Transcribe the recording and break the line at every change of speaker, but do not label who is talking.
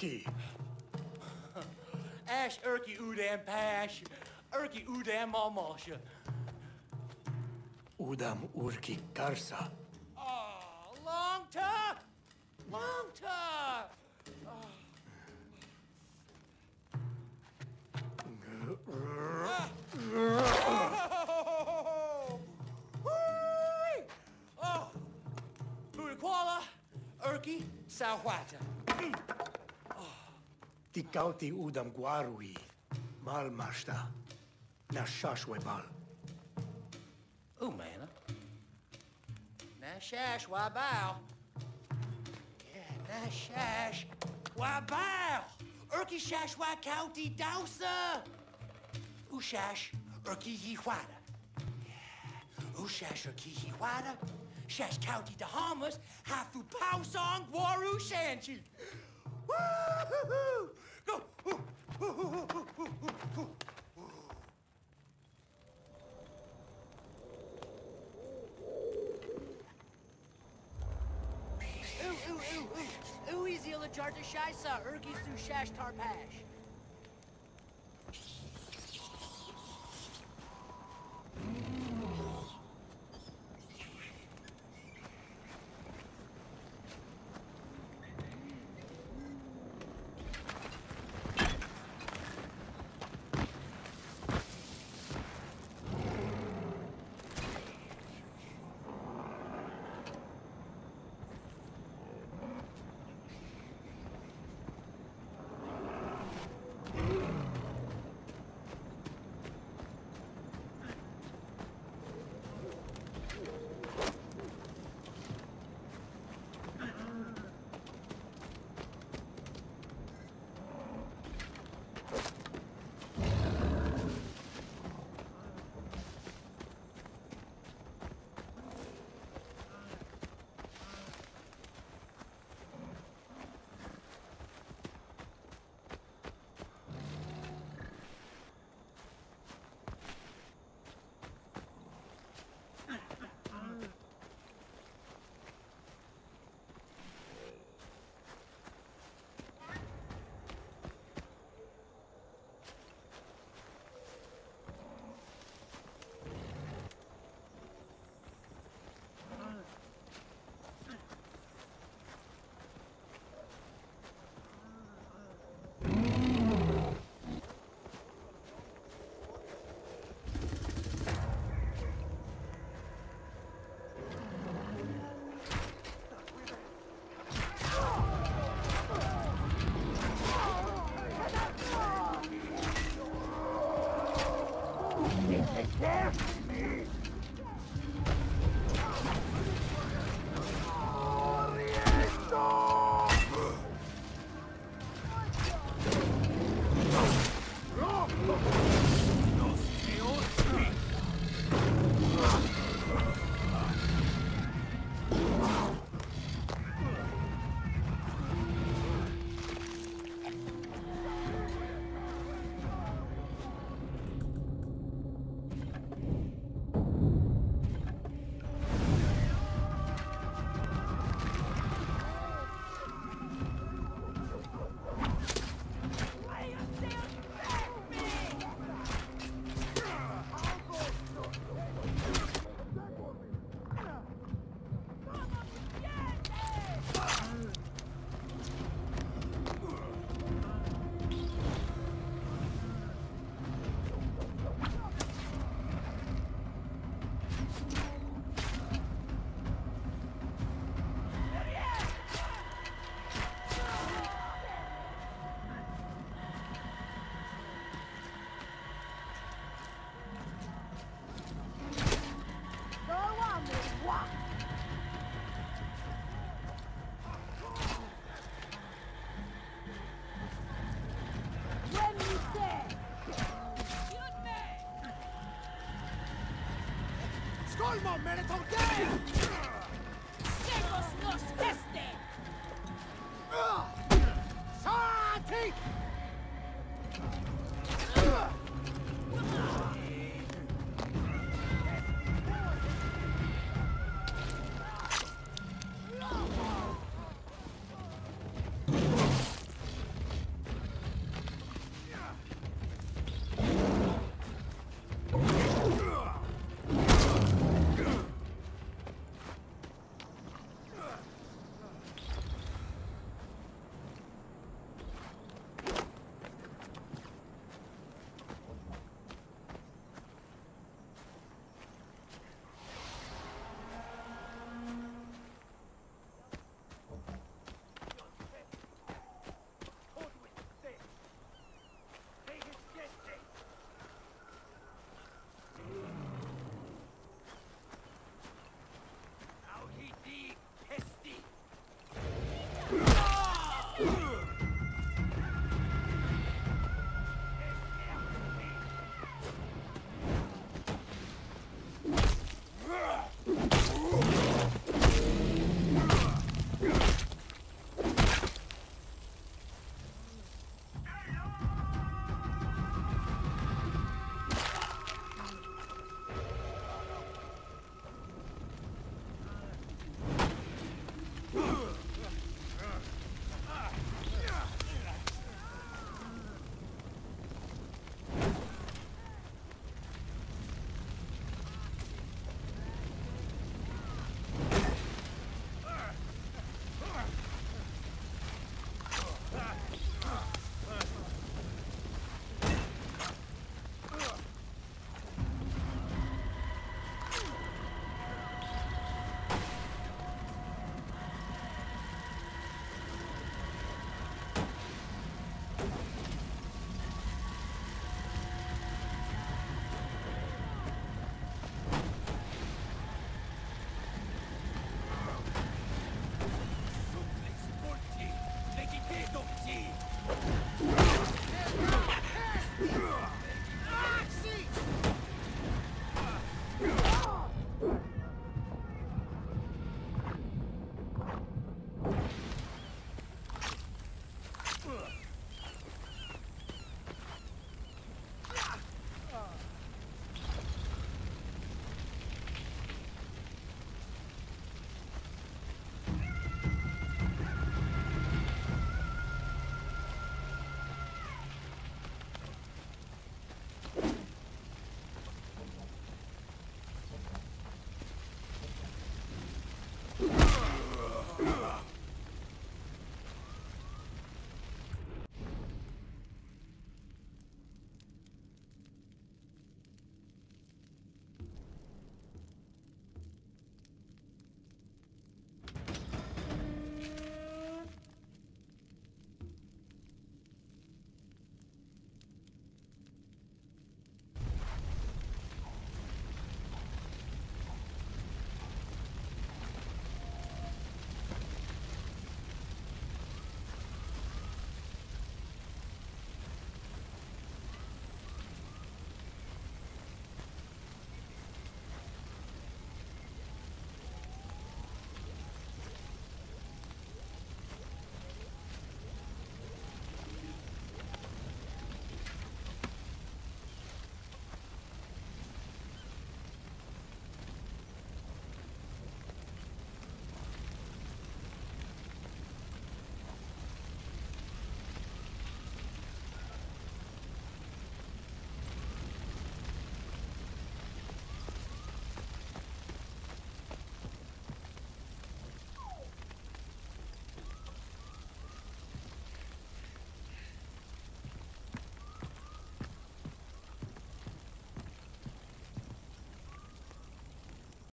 Urki.
Ash Urki Udam Pash. Urki Udam Malmalsha.
Udam Urki Karsa.
Oh, ah, long time. Long time. Oh. Oh. Urki, Sawata.
Tikauti Udam Guarui. Nashashwebal.
Umana. Nashash Wabao. Yeah, Nashash Wabao. Urki Shashwa County Dausa. Ushash Urki Yihuada. Ushash Urki Yihuada. Shash County Dahamas. Hafu Pausong Waru Shanchi. Woo-hoo-hoo! Easy, la jarta shaisa, urgi su shash tarpash.
Colmo, Meretorque!
¡Secos los este!
Sati! you